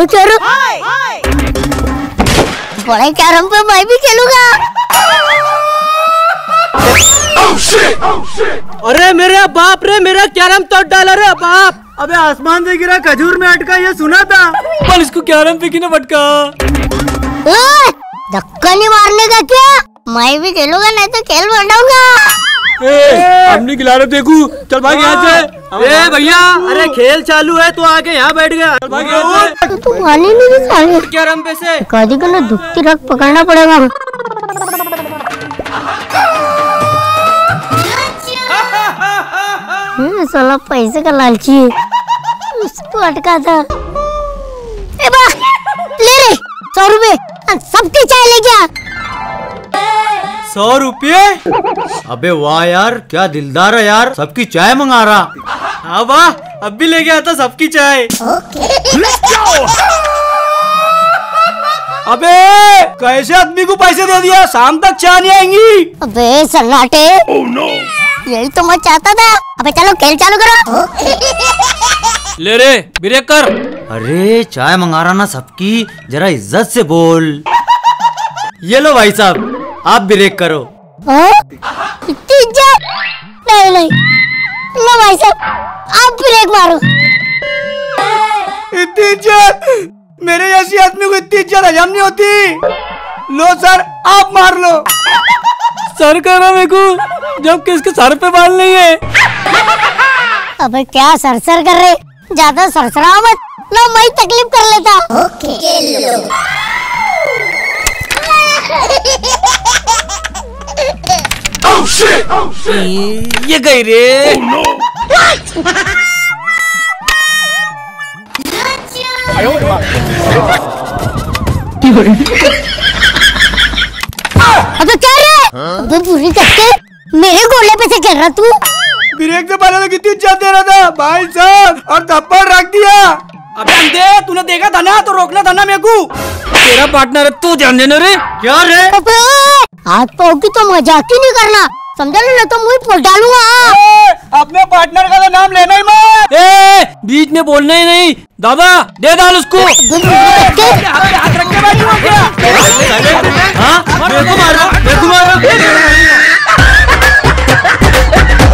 बड़े कैरम बड़े कैरम पे मैं भी खेलूँगा। अरे मेरे बाप रे मेरा कैरम तोड़ डाला। रे बाप। अबे आसमान से गिरा खजूर में अटका ये सुना था। पर इसको कैरम पे किने भटका? धक्का नहीं मारने का क्या? मैं भी खेलूँगा नहीं तो खेल बनाऊँगा। हमने खिला रहे देखू। चल भाग यहाँ से। ए भैया अरे खेल चालू है तो आके यहाँ बैठ गया। भाग तो तू साले पे से? कदी को ना दुखती रख पकड़ना पड़ेगा। हम्म, साला पैसे का लालची है। उसको अटका था। ए बा ले रे सौ रुपए। सबकी चाय ले जा सौ रुपये? अबे वाह यार क्या दिलदार है यार। सबकी चाय मंगा रहा। हाँ वाह अब भी लेके आता सबकी चाय। अबे कैसे आदमी को पैसे दे दिया? शाम तक चाय नहीं आएँगी। अबे सन्नाटे oh, no. यही तो मैं चाहता था। अबे चलो खेल चालू करो। ले रे ब्रेक कर। अरे चाय मंगा रहा ना सबकी। जरा इज़्ज़त से बोल। ये लो भाई साहब। आप ब्रेक करो। हाँ? नहीं नहीं। लो भाई साहब आप ब्रेक मारो। इतनी इज़्ज़त मेरे जैसी आदमी को इतनी इज़्ज़त हजम नहीं होती। लो सर आप मार लो। सर कह रहा मेरे को जब किसके सर पे बाल नहीं है। अबे क्या सरसर कर रहे? ज़्यादा सरसराओ मत। लो मैं तकलीफ़ कर लेता। ओके ये गई रे। अबे क्या रे? अबे बुरी कट्टे मेरे गोले पे से खेल रहा तू। ब्रेक से पहले तो कितनी इज़्ज़त दे रहा था। भाई साहब और थप्पड़ रख दिया। अबे अंधे तूने देखा था ना? तो रोकना था ना मेरे को। तेरा पार्टनर है तू ध्यान देना रे। क्या रे? अबे हाथ पाओ की तो मज़ाक ही नहीं करना। समझा लो तो मुँह फोड़ डालूँगा अपने पार्टनर का तो नाम लेना ही मत ए बीच में बोलना ही नहीं दादा दे डाल उसको हो क्या हाँ मेरे को मारो मेरे को मारो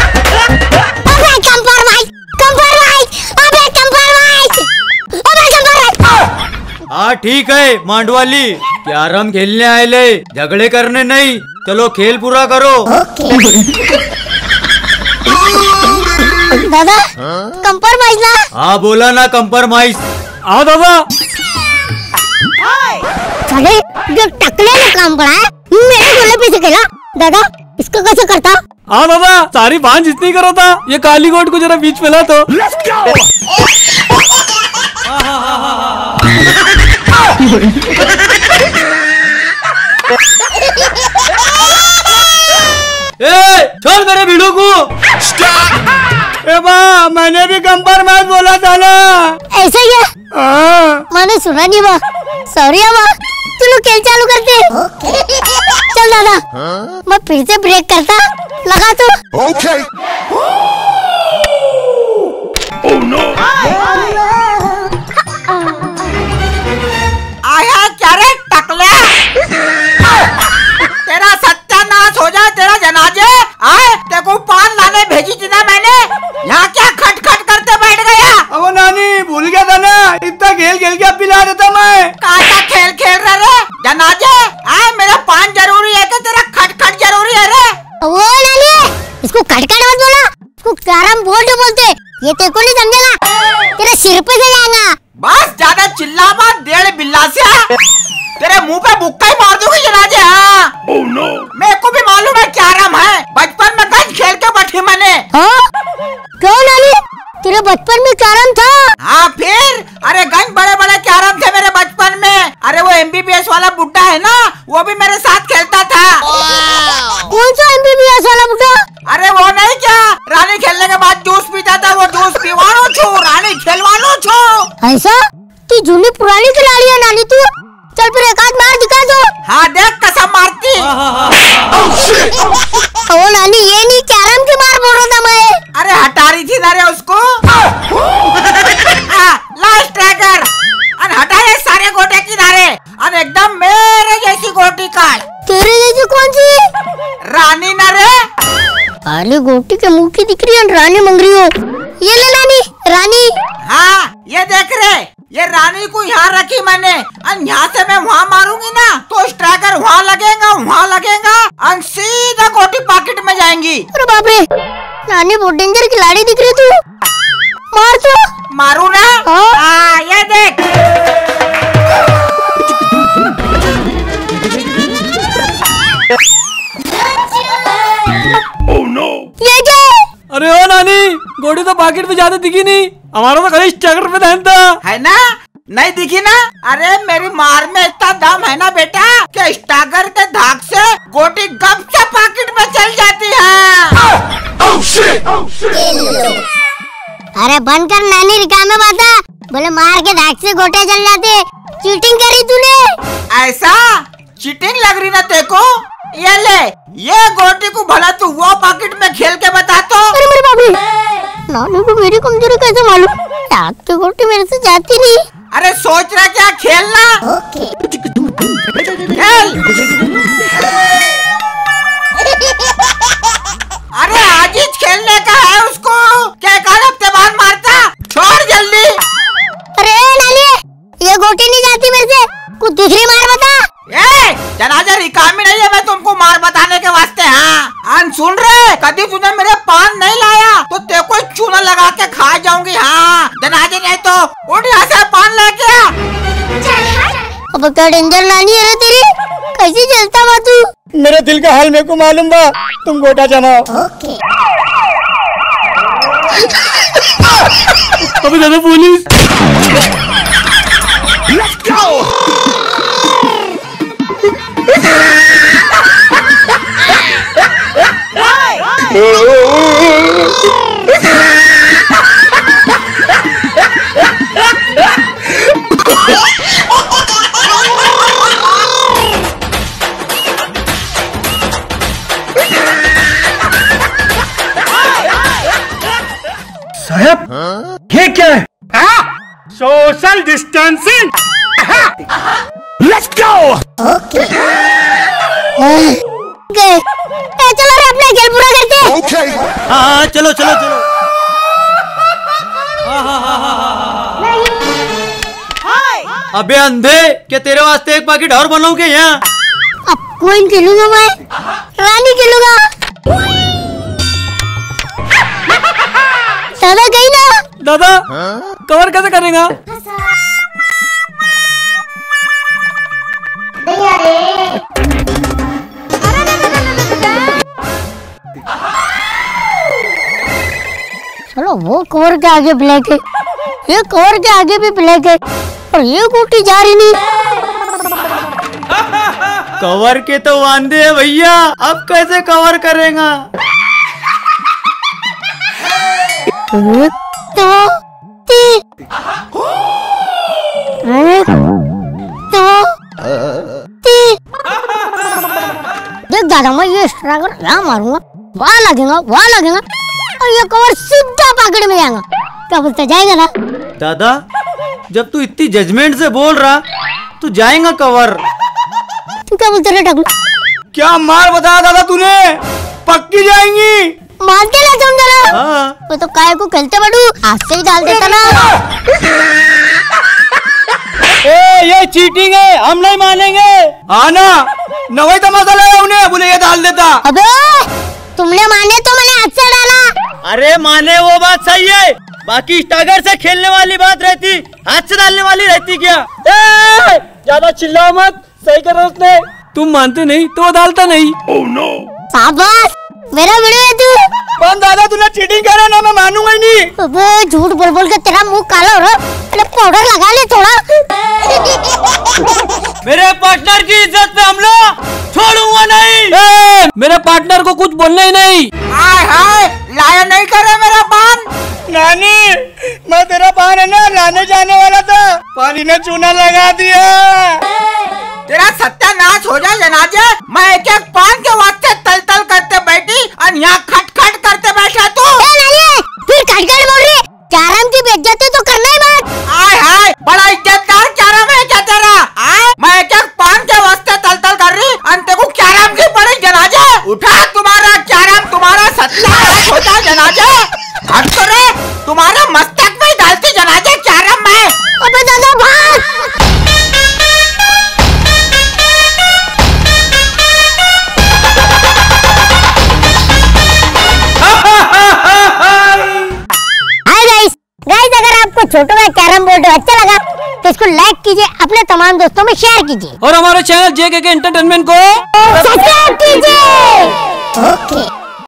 अबे कंप्रोमाइज कंप्रोमाइज अबे कंप्रोमाइज अबे कंप्रोमाइज हाँ ठीक है मांडवाली कैरम खेलने आए ले झगड़े करने नहीं चलो खेल पूरा करो। दादा कंप्रोमाइज ना हाँ बोला ना कंप्रोमाइज आओ दादा। साले जो टकले ने काम करा है मेरे गोले पे खेला। दादा इसको कैसे करता? हाँ बाबा सारी भांज इतनी करो था ये काली गोट को जरा बीच में ला तो। ए, छोड़ मेरे वीडियो को। ए बा मैंने भी कंपर मैच बोला था ना। ऐसा ही हाँ। मैंने सुना नहीं बा सॉरी बा चलो खेल चालू करते चल दादा। मैं फिर से ब्रेक करता। लगा तो। Okay. आया क्या रे? इसको खटखट मत बोला। इसको कैरम बोर्ड बोलते। ये तेरे को नहीं समझेगा। तेरे सिर पे से जाएगा? बस ज़्यादा चिल्ला मत डेढ़ बिल्ला से तेरे मुँह पे मुक्का ही मार दूँगी जनाजे हाँ। Oh, no. मेरे को भी मालूम है क्या रम है। बचपन में गंज खेल के बैठी मैंने। हाँ? क्यों नानी? तेरे बचपन में कैरम था? हाँ फिर। अरे गंज बड़े बड़े कैरम थे मेरे बचपन में। अरे वो एमबीबीएस वाला बुड्ढा है ना वो भी मेरे साथ खेलता था कौन सा एमबीबीएस वाला बुढ़ा अरे वो नहीं क्या रानी खेलने के बाद जूस पीता था वो जूस पीवानो छू रानी खेलवानो छू ऐसा? तू जूनी पुरानी खिलाड़ी है नानी तू। चल फिर एक आध मार दिखा दो। हाँ देख कसम मारती। ओ नानी ये नहीं कैरम की मार बोल रहा था मैं। अरे हटा रही थी ना रे उसको। लास्ट ट्रैकर अरे हटा ये सारे गोटे किनारे अन एकदम मेरे जैसी गोटी का। तेरे जैसी कौन सी? रानी ना रे। अरे गोटी के की दिख रही है रानी मंग रही हो ये ले नानी रानी। हाँ ये देख रहे ये रानी को यहाँ रखी मैंने। अन यहाँ से मैं वहाँ मारूँगी ना तो स्ट्राइकर वहाँ लगेगा वहाँ लगेगा अन सीधा गोटी पॉकेट में जाएँगी। अरे बाप रे नानी बहुत डेंजर खिलाड़ी दिख रही तू। मार तो। मारू ना? हाँ। हाँ ये देख। पॉकेट में ज़्यादा दिखी नहीं। हमारा तो खाली स्टैगर पे ध्यान था। है ना? नहीं दिखी ना? अरे मेरी मार में इतना दम है ना बेटा कि स्टागर के धाक से गोटी गप से पॉकेट में चल जाती है। अरे बंद कर नानी रिकामे बाता बोले मार के धाक से गोटे चल जाते। चीटिंग करी तूने। ऐसा? चीटिंग लग रही ना तेको ये ले ये गोटी को भला तू वो पॉकेट में खेल के बता तो। अरे मेरे नानी को मेरी कमज़ोरी कैसे मालूम। धाक की गोटी मेरे से जाती नहीं अरे सोच रहा क्या खेलना खेल। अरे आज ही खेलने का है उसको। क्या आध हफ़्ते बाद मारता? छोड़ जल्दी। अरे ये गोटी नहीं जाती मेरे से। कुछ दूसरी मार बता। ए जनाजा अब क्या डेंजर नानी है रे तेरी? कैसी चलता बा तू? मेरे दिल का हाल मेरे को मालूम बा। तुम गोटा जमाओ। ओके अभी दादा पुलिस साहब गए ए, चलो रे अपना खेल पूरा करते हैं। हाँ हाँ चलो चलो चलो। अबे अंधे क्या तेरे वास्ते एक पैकेट और बनाऊँ क्या यहाँ? अब कोइन खेलूँगा मैं रानी खेलूँगा। दादा गई ना? दादा कवर कैसे करेगा? चलो वो कवर के आगे ब्लैक है। ये कवर के आगे भी ब्लैक है और ये गोटी जा रही नहीं। कवर के तो वांदे है भैया अब कैसे कवर करेगा? एक देख दादा मैं ये स्ट्राइकर यहाँ मारूँगा? वहाँ लगेगा वहाँ लगेगा और ये कवर सीधा पकड़ में जाएगा। क्या बोलते जाएगा ना? दादा जब तू इतनी जजमेंट से बोल रहा तो जाएगा कवर। तू क्या बोलते रे टकलू क्या मार बताया दादा तूने? पक्की जाएँगी। मार के ना तुम जरा। हाँ। वो तो काय को खेलते बड़ू हाथ से ही डाल देता ना। ए ये चीटिंग है हम नहीं मानेंगे। हाँ ना नवाई तमाशा लगा उन्हें बोले ये डाल देता. अबे तुमने माने तो मैंने हाथ से डाला अरे माने वो बात सही है। बाकी स्टागर से खेलने वाली बात रहती हाथ से डालने वाली रहती क्या? ज़्यादा चिल्ला मत सही करो उसने। तुम मानते नहीं तो डालता नहीं। शाबाश मेरा वीडियो है तू। कौन दादा तूने चीटिंग करे ना मैं मानूँगा ही नहीं। अबे झूठ बोल बोल के तेरा मुँह काला हो रहा अरे पाउडर लगा ले थोड़ा। मेरे पार्टनर की इज़्ज़त पे हमला छोड़ूँगा नहीं। ए, मेरे पार्टनर को कुछ बोलना ही नहीं। हाय हाय लाया नहीं करे मेरा पान। नानी मैं तेरा पान है ना लाने जाने वाला था। पानी ने चूना लगा दिया। तेरा सत्यानाश हो जाए जनाजे। मैं एक एक पान के वास्ते तल तल करते बैठी और यहाँ खट खट करते छोटू का कैरम बोर्ड अच्छा लगा। तो इसको लाइक कीजिए अपने तमाम दोस्तों में शेयर कीजिए। और हमारे चैनल जे के एंटरटेनमेंट को सब्सक्राइब कीजिए। ओके